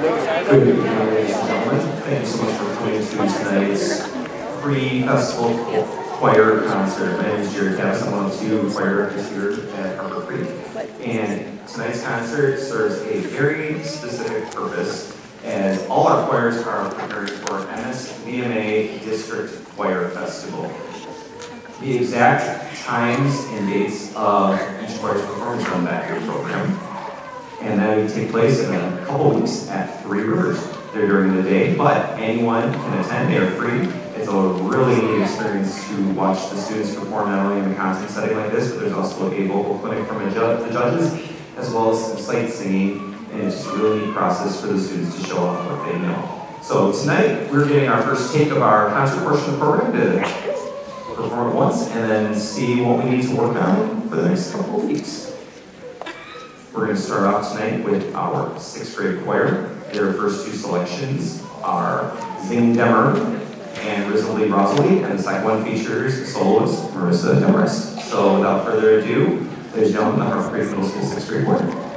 Good evening, ladies and gentlemen. Thank you so much for coming to tonight's pre-festival choir concert. My name is Jared Cass. I'm one of two choir directors here at Harper Creek. And tonight's concert serves a very specific purpose as all our choirs are preparing for MSVMA District Choir Festival. The exact times and dates of each choir's performance on that program and that would take place in a couple weeks at Three Rivers. They're during the day, but anyone can attend. They are free. It's a really neat experience to watch the students perform not only in a concert setting like this, but there's also a vocal clinic from ju the judges, as well as some sight singing, and it's just a really neat process for the students to show off what they know. So tonight, we're getting our first take of our concert portion of the program to perform it once, and then see what we need to work on for the next couple of weeks. We're going to start off tonight with our sixth grade choir. Their first two selections are Zing Demmer and Rosalie Rosalie, and the second one features soloist Marissa Demarest. So without further ado, ladies and gentlemen, the Harper Creek Middle School sixth grade choir.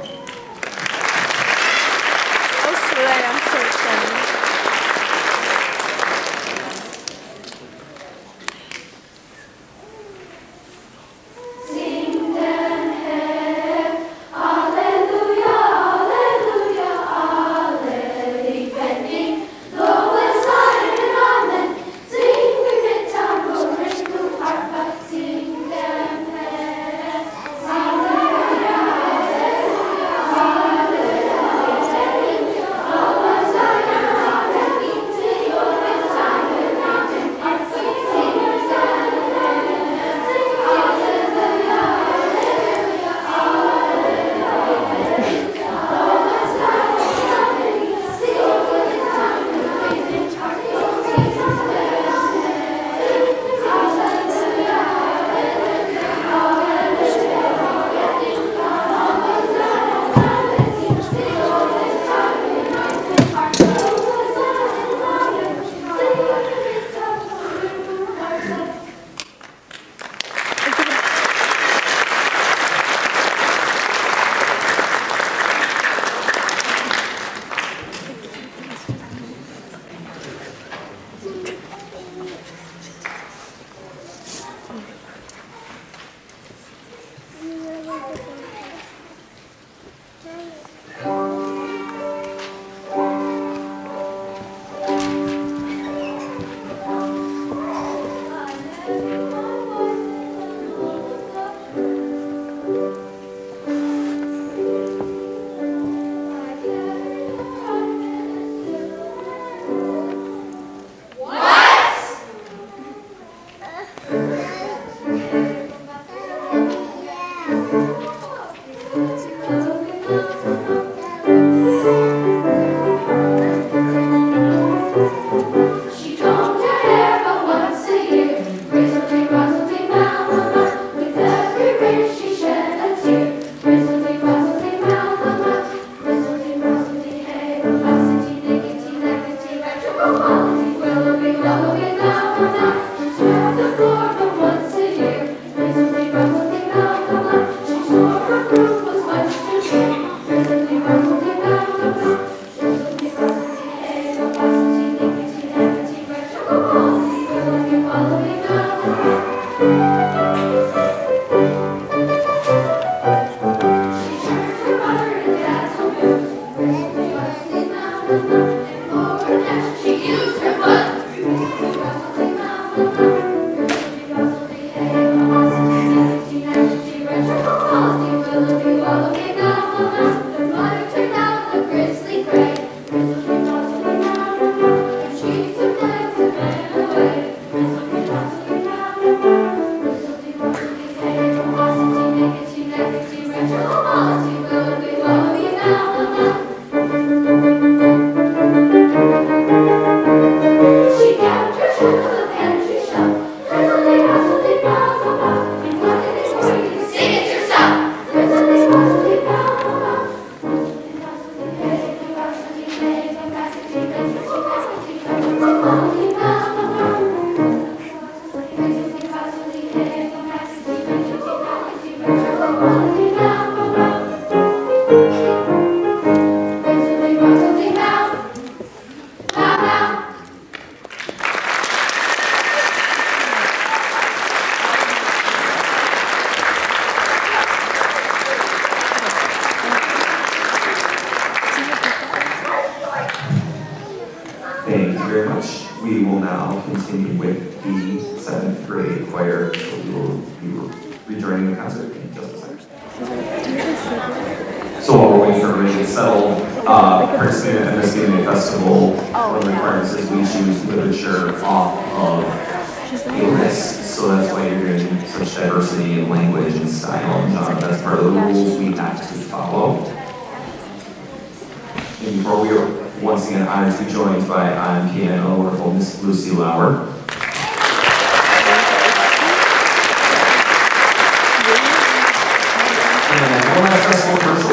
Piano, wonderful Miss Lucy Lauer.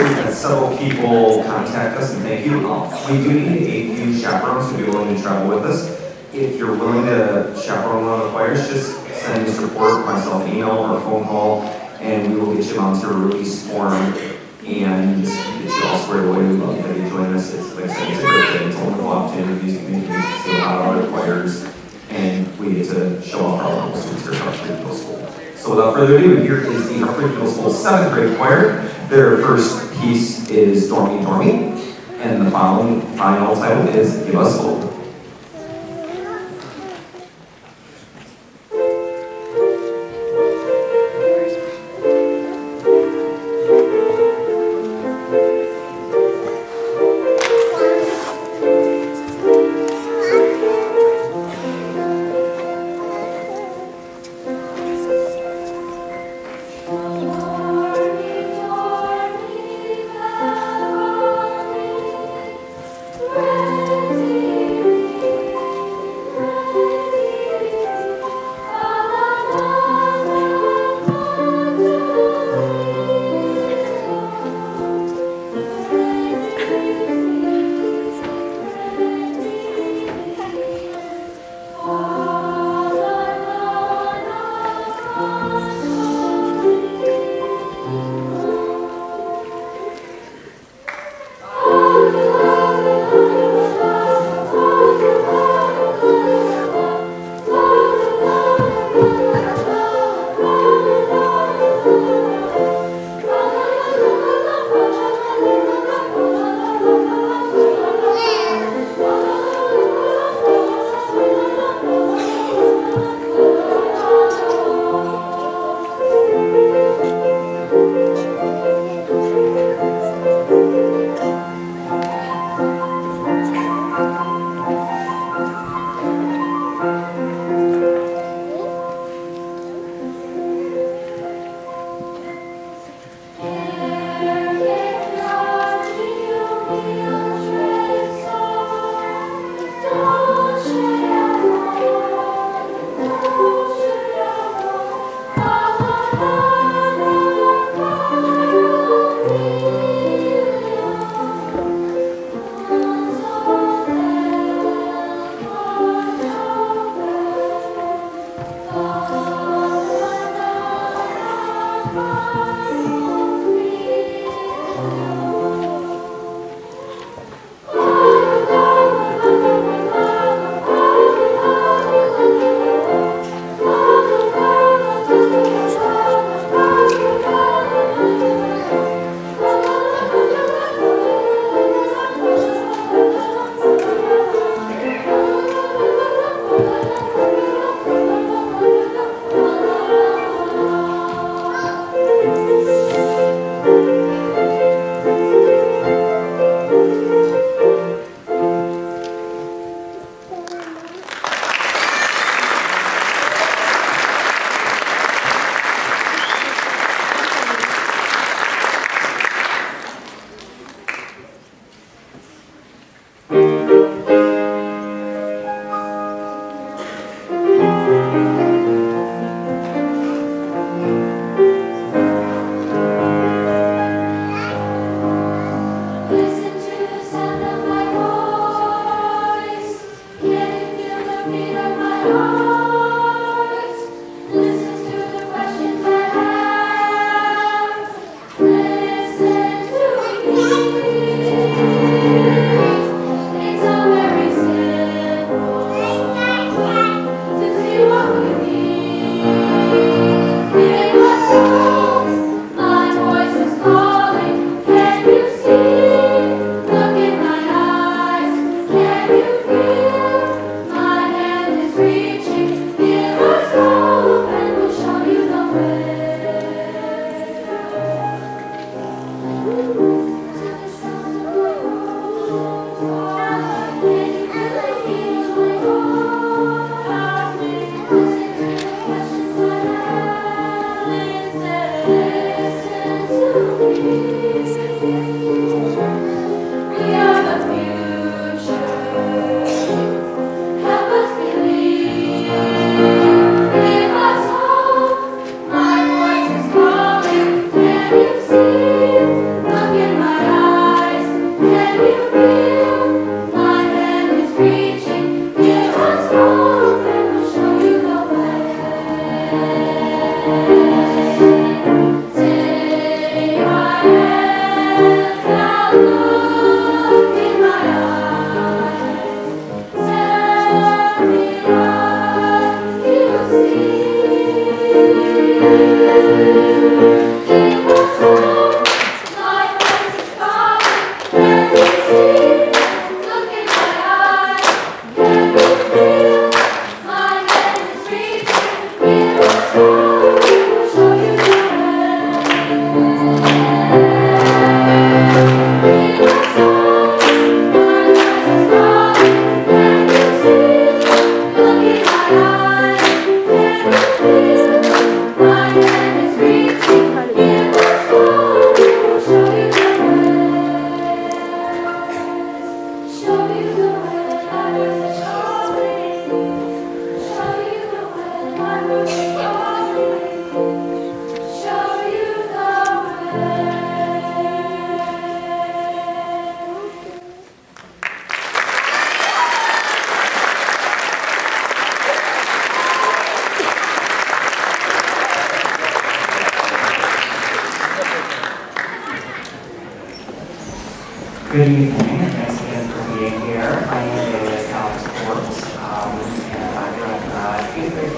We've had several people contact us and thank you. Uh, We do need a few chaperones to be willing to travel with us. If you're willing to chaperone one of the choirs, just send Mr. Porter, myself, an email or a phone call, and we will get you onto a release form and you all squared away. We'd love to have you join us. It's, like I said, it's a great day. It's a wonderful opportunity to meet see a lot of other choirs, and we get to show off our local students here at Harper Creek Middle School. So without further ado, here is the Harper Creek Middle School seventh grade choir. Their first piece is Dormi Dormi, and the following final title is Give Us Hope.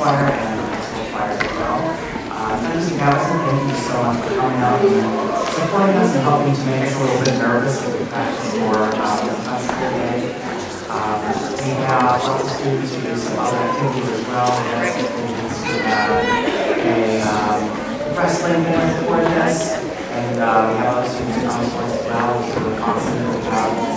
Choir and high school choir as well. Uh, Tennessee Galveston, thank you so much for coming out and supporting us and helping to make us a little bit nervous as we practice for um, the festival day. Um, we have lots of students who do some other activities as well. We have some students who have a um, wrestling dinner for this. And uh, we have other students common sports as well, so we're confident with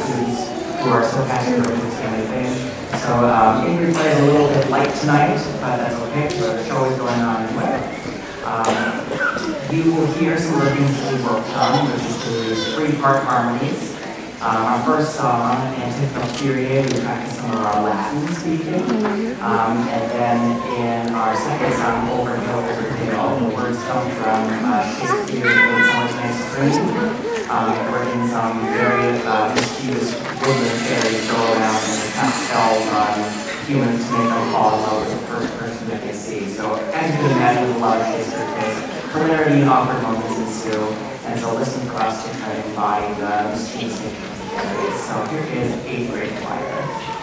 students who are so passionate about this kind of thing. So um, Ingrid play is a little bit light tonight, but that's okay, the show is going on anyway. Um, you will hear some of the things that we worked on, which includes three-part harmonies. Um, our first song, Antiphonal we practiced some of our Latin speaking. Um, and then in our second song, Over Hill, Over Dale, the words come from uh, Shakespeare's Midsummer Night's Dream. Um, we're in some very uh, mischievous woodland fairies go around and cast spells on um, humans to make them fall in love the first person that they see. So as you can imagine, a lot of Shakespeare things. Preliminary and awkward moments ensue, and so listen for us to try to embody the fairies. So here is eighth grade choir.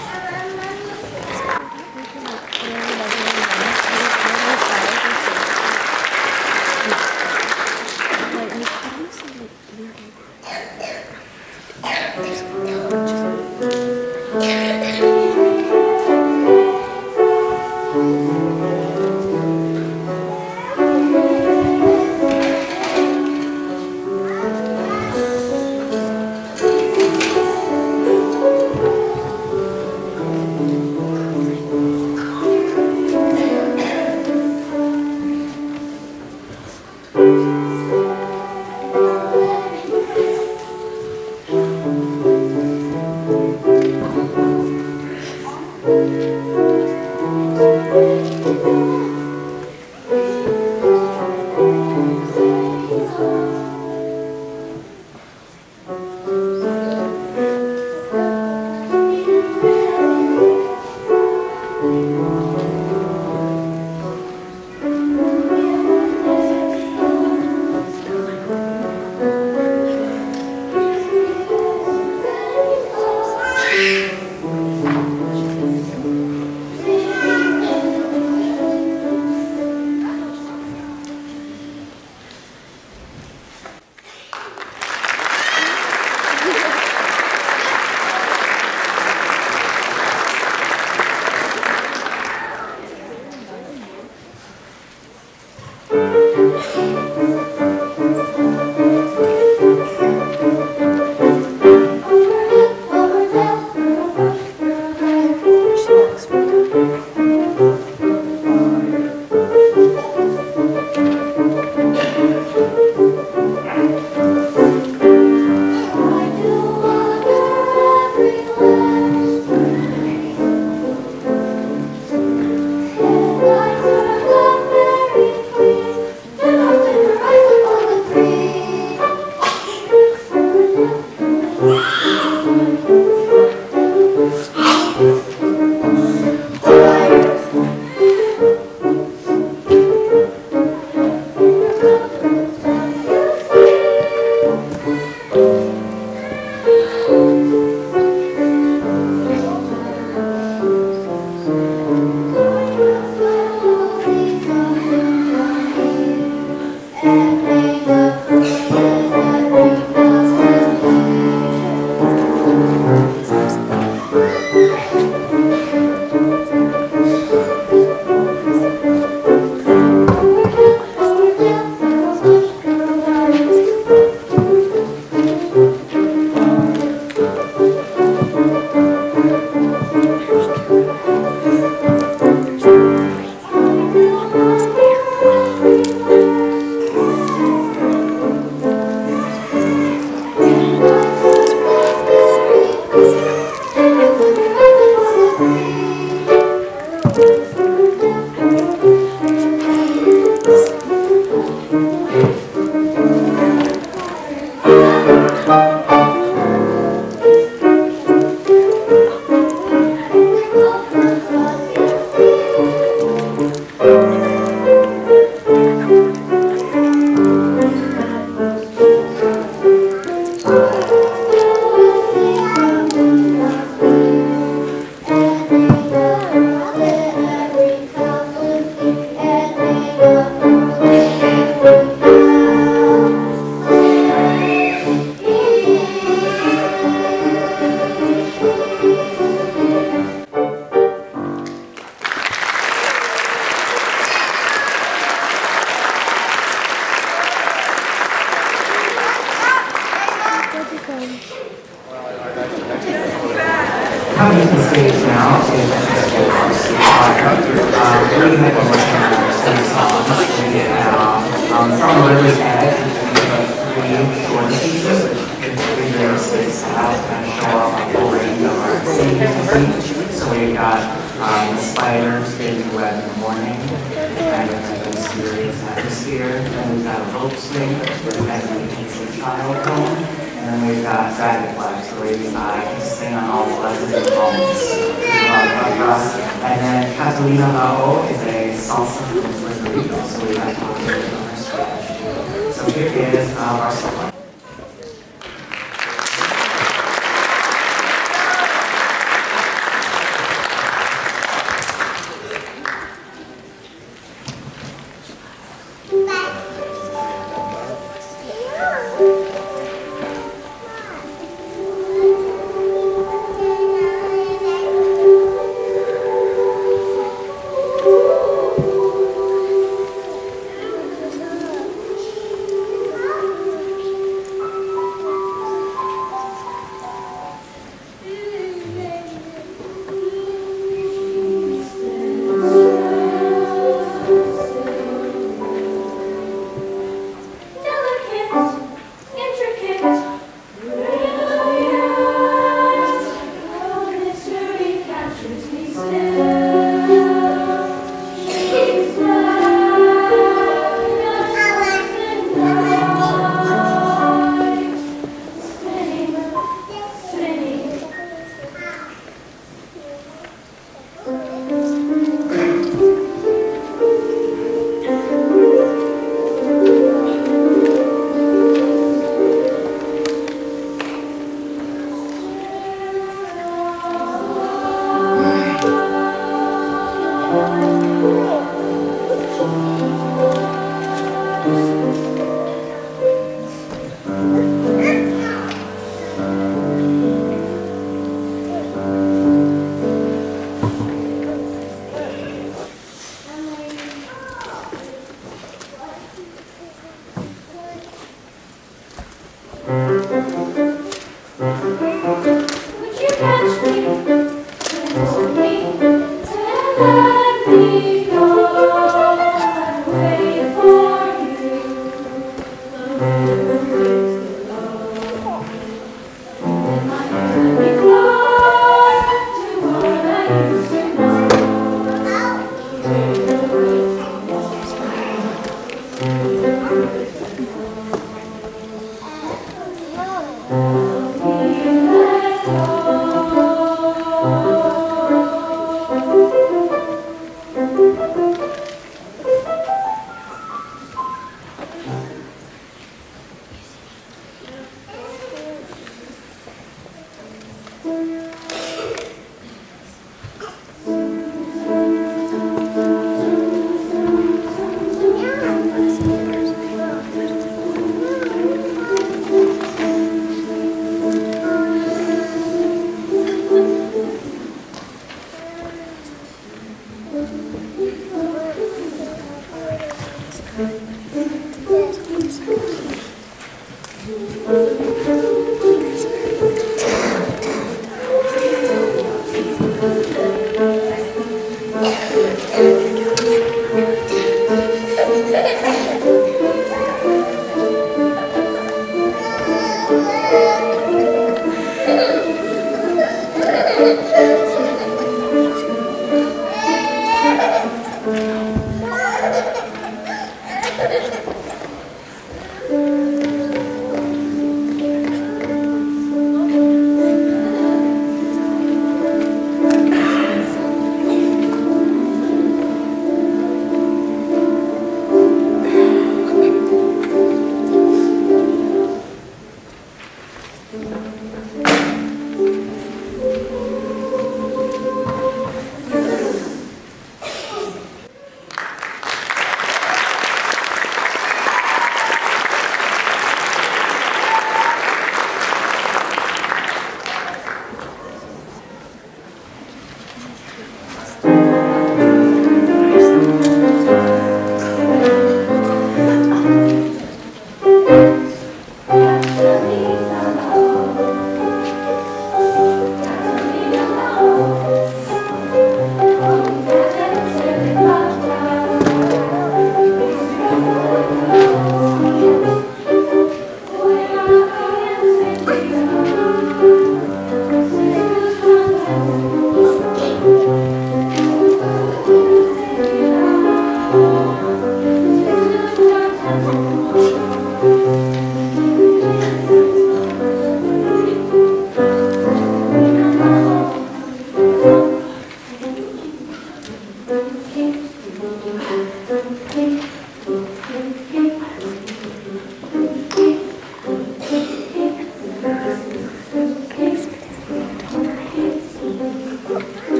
Thank Here, year. Then we've got a rope swing, that's an ancient child home, And then we've got dragonflies, the we can sing on all the lessons and moments. And then Catalina Lao is a salsa from Puerto Rico, so we got to So here is uh, our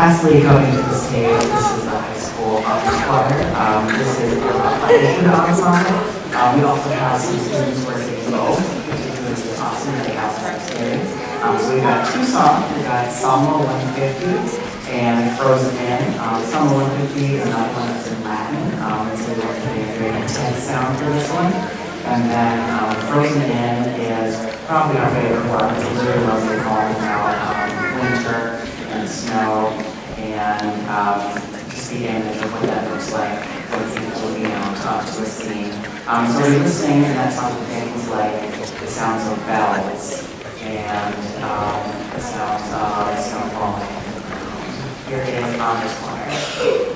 Lastly, coming to the stage, this is the high school office choir. Um, this is a audition ensemble. Um, we also have some students working both, which is really awesome they have some experience. Um, so we've got two songs. We've got Salmo 150 and Frozen In. Um, Salmo 150 is another one that's in Latin. Um, and so we're getting a very intense sound for this one. And then um, Frozen In is probably our favorite one. It's literally what we're calling about um, winter and snow and um, just the image of what that looks like when people looking out up to a scene. Um, so we're listening and that sounds of things like the sounds of bells and um, the sounds of snow falling. Here is Honors Choir. Thank